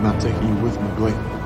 not taking you with me, Blake.